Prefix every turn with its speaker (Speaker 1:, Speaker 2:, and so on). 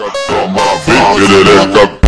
Speaker 1: Toma, vem,